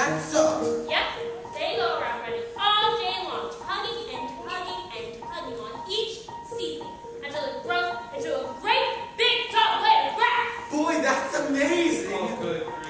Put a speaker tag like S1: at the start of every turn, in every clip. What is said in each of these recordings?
S1: that so?
S2: Yep, they go around running all day long, tugging and tugging and tugging on each seedling until it grows into a great big top blade of grass.
S1: Boy, that's amazing.
S3: Oh, good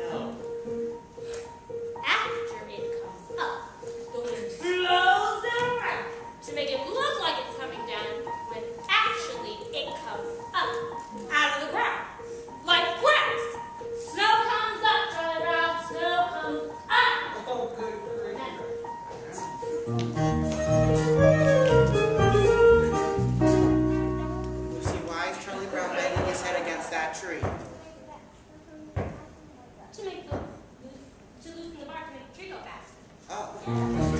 S3: Lucy,
S1: why is Charlie Brown banging his head against that tree?
S2: To make the, to loosen the bark and make the tree go faster.
S1: Oh.